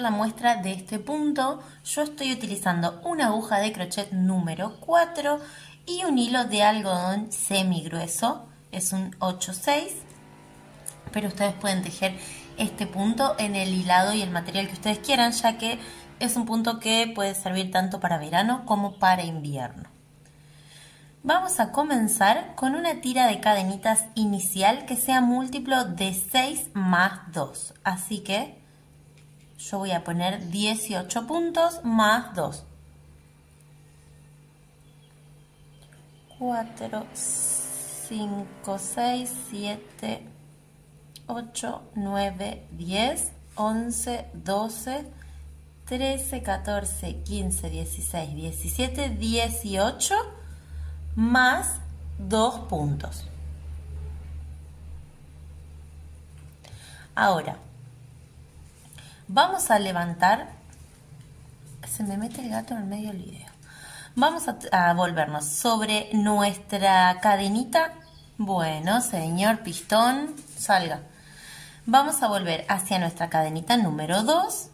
la muestra de este punto, yo estoy utilizando una aguja de crochet número 4 y un hilo de algodón semi grueso, es un 8-6, pero ustedes pueden tejer este punto en el hilado y el material que ustedes quieran, ya que es un punto que puede servir tanto para verano como para invierno. Vamos a comenzar con una tira de cadenitas inicial que sea múltiplo de 6 más 2. Así que yo voy a poner 18 puntos más 2. 4, 5, 6, 7, 8, 9, 10, 11, 12, 13, 14, 15, 16, 17, 18 más 2 puntos. Ahora, Vamos a levantar, se me mete el gato en el medio del video. Vamos a, volvernos sobre nuestra cadenita. Bueno, señor pistón, salga. Vamos a volver hacia nuestra cadenita número 2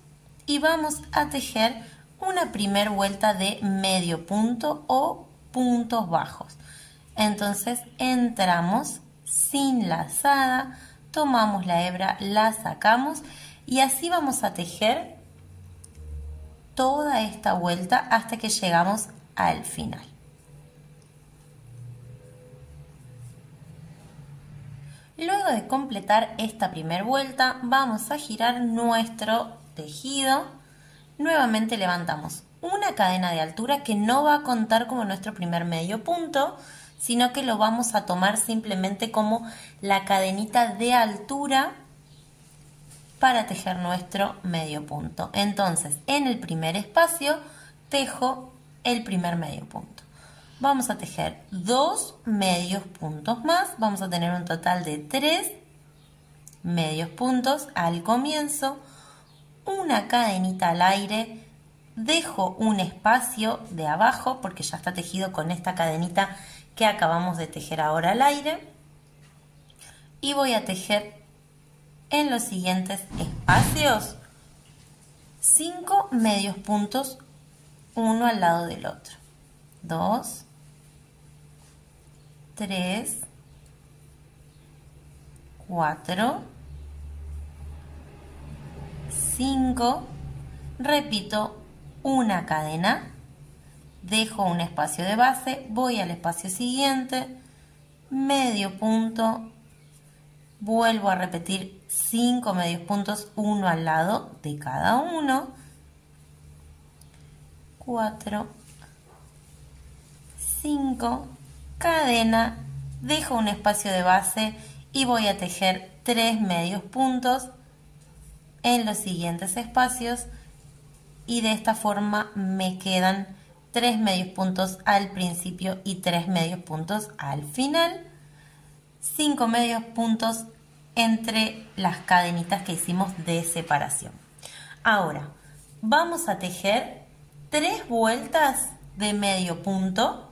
y vamos a tejer una primer vuelta de medio punto o puntos bajos. Entonces entramos sin lazada, tomamos la hebra, la sacamos y así vamos a tejer toda esta vuelta hasta que llegamos al final. Luego de completar esta primera vuelta vamos a girar nuestro tejido. Nuevamente levantamos una cadena de altura que no va a contar como nuestro primer medio punto, sino que lo vamos a tomar simplemente como la cadenita de altura para tejer nuestro medio punto. Entonces, en el primer espacio tejo el primer medio punto. Vamos a tejer dos medios puntos más. Vamos a tener un total de tres medios puntos al comienzo. Una cadenita al aire. Dejo un espacio de abajo porque ya está tejido con esta cadenita que acabamos de tejer ahora al aire. Y voy a tejer en los siguientes espacios 5 medios puntos uno al lado del otro. 2 3 4 5 repito una cadena. Dejo un espacio de base voy al espacio siguiente. Medio punto. Vuelvo a repetir 5 medios puntos, uno al lado de cada uno. 4, 5, cadena, dejo un espacio de base y voy a tejer 3 medios puntos en los siguientes espacios y de esta forma me quedan 3 medios puntos al principio y 3 medios puntos al final. 5 medios puntos entre las cadenitas que hicimos de separación. Ahora, vamos a tejer tres vueltas de medio punto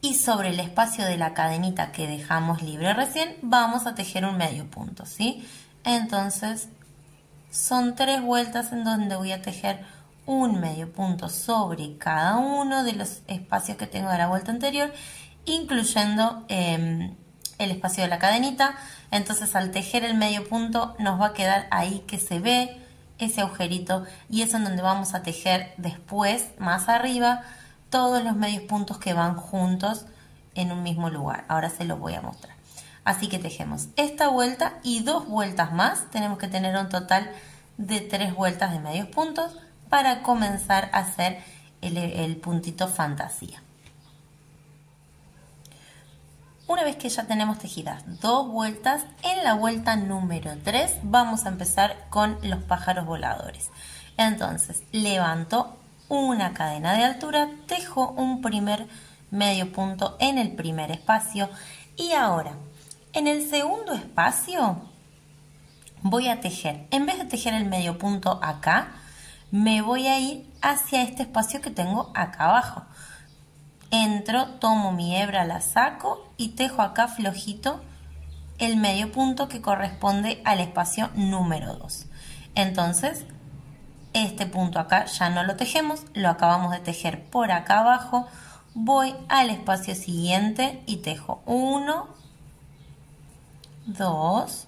y sobre el espacio de la cadenita que dejamos libre recién vamos a tejer un medio punto, ¿sí? Entonces, son tres vueltas en donde voy a tejer un medio punto sobre cada uno de los espacios que tengo de la vuelta anterior, incluyendo em, el espacio de la cadenita. Entonces al tejer el medio punto nos va a quedar ahí que se ve ese agujerito y es en donde vamos a tejer después, más arriba, todos los medios puntos que van juntos en un mismo lugar. Ahora se los voy a mostrar. Así que tejemos esta vuelta y dos vueltas más. Tenemos que tener un total de tres vueltas de medios puntos para comenzar a hacer el, el puntito fantasía. Una vez que ya tenemos tejidas dos vueltas, en la vuelta número 3 vamos a empezar con los pájaros voladores. Entonces, levanto una cadena de altura, tejo un primer medio punto en el primer espacio, Y ahora, en el segundo espacio voy a tejer, en vez de tejer el medio punto acá, me voy a ir hacia este espacio que tengo acá abajo. Entro, tomo mi hebra, la saco y tejo acá flojito el medio punto que corresponde al espacio número 2. Entonces, este punto acá ya no lo tejemos, lo acabamos de tejer por acá abajo. Voy al espacio siguiente y tejo 1, 2,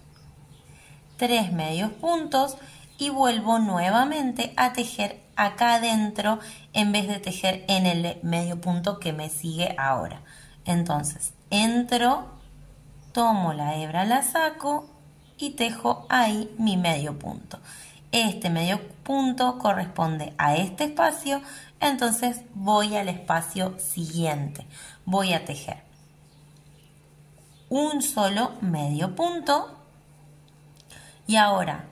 3 medios puntos y vuelvo nuevamente a tejer acá adentro en vez de tejer en el medio punto que me sigue ahora. Entonces, entro, tomo la hebra, la saco y tejo ahí mi medio punto. Este medio punto corresponde a este espacio, entonces voy al espacio siguiente. Voy a tejer un solo medio punto y ahora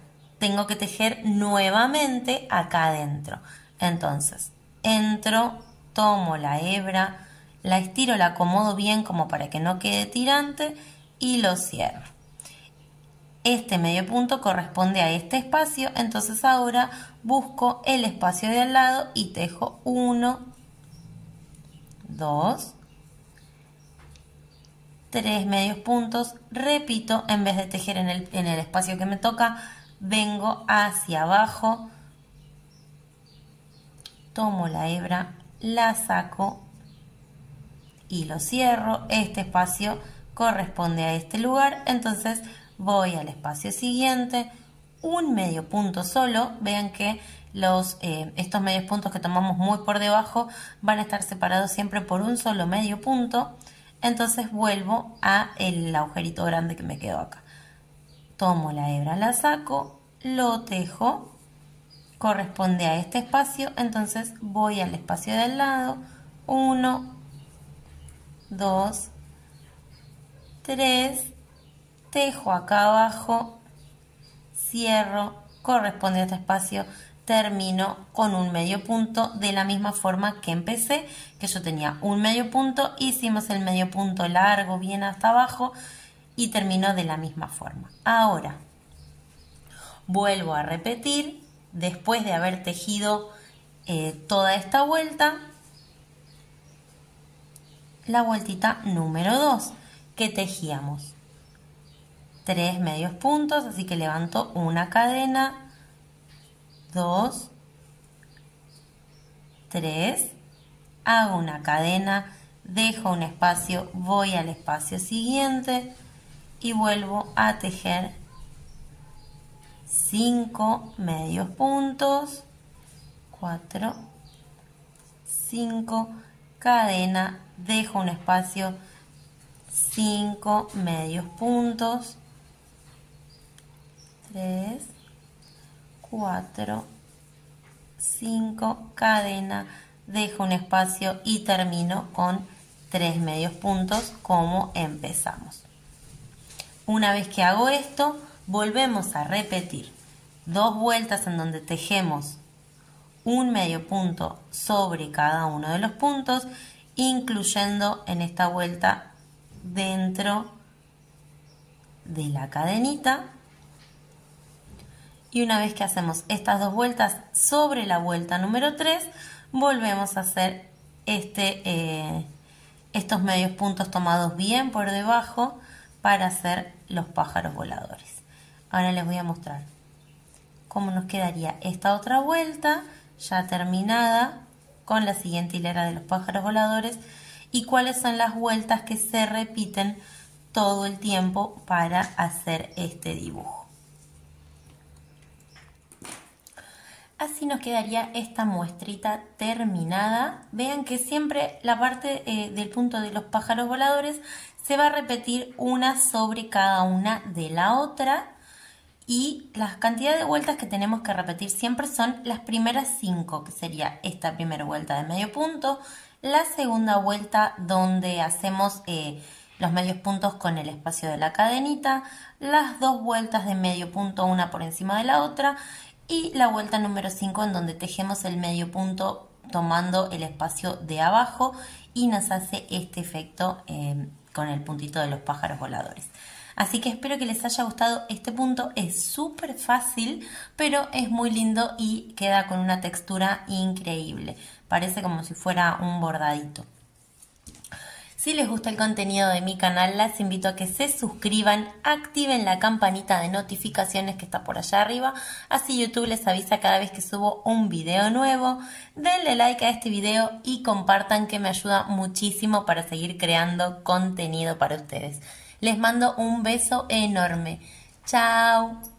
tengo que tejer nuevamente acá adentro. Entonces, entro, tomo la hebra, la estiro, la acomodo bien como para que no quede tirante y lo cierro. Este medio punto corresponde a este espacio, entonces ahora busco el espacio de al lado y tejo 1, 2, 3 medios puntos. Repito, en vez de tejer en el, en el espacio que me toca, vengo hacia abajo, tomo la hebra, la saco y lo cierro. Este espacio corresponde a este lugar, entonces voy al espacio siguiente, un medio punto solo, vean que los, eh, estos medios puntos que tomamos muy por debajo van a estar separados siempre por un solo medio punto, entonces vuelvo a el agujerito grande que me quedó acá tomo la hebra, la saco, lo tejo, corresponde a este espacio, entonces voy al espacio del lado, 1, 2, 3, tejo acá abajo, cierro, corresponde a este espacio, termino con un medio punto de la misma forma que empecé, que yo tenía un medio punto, hicimos el medio punto largo bien hasta abajo, y termino de la misma forma. Ahora, vuelvo a repetir, después de haber tejido eh, toda esta vuelta, la vueltita número 2 que tejíamos. Tres medios puntos, así que levanto una cadena, dos, tres, hago una cadena, dejo un espacio, voy al espacio siguiente, y vuelvo a tejer 5 medios puntos 4 5 cadena dejo un espacio 5 medios puntos 3 4 5 cadena dejo un espacio y termino con 3 medios puntos como empezamos una vez que hago esto, volvemos a repetir dos vueltas en donde tejemos un medio punto sobre cada uno de los puntos, incluyendo en esta vuelta dentro de la cadenita. Y una vez que hacemos estas dos vueltas sobre la vuelta número 3, volvemos a hacer este, eh, estos medios puntos tomados bien por debajo para hacer los pájaros voladores. Ahora les voy a mostrar cómo nos quedaría esta otra vuelta ya terminada con la siguiente hilera de los pájaros voladores y cuáles son las vueltas que se repiten todo el tiempo para hacer este dibujo. Así nos quedaría esta muestrita terminada. Vean que siempre la parte eh, del punto de los pájaros voladores se va a repetir una sobre cada una de la otra y la cantidad de vueltas que tenemos que repetir siempre son las primeras cinco, que sería esta primera vuelta de medio punto, la segunda vuelta donde hacemos eh, los medios puntos con el espacio de la cadenita, las dos vueltas de medio punto una por encima de la otra y la vuelta número 5 en donde tejemos el medio punto tomando el espacio de abajo y nos hace este efecto eh, con el puntito de los pájaros voladores. Así que espero que les haya gustado este punto. Es súper fácil, pero es muy lindo y queda con una textura increíble. Parece como si fuera un bordadito. Si les gusta el contenido de mi canal, las invito a que se suscriban, activen la campanita de notificaciones que está por allá arriba, así YouTube les avisa cada vez que subo un video nuevo. Denle like a este video y compartan que me ayuda muchísimo para seguir creando contenido para ustedes. Les mando un beso enorme. Chao.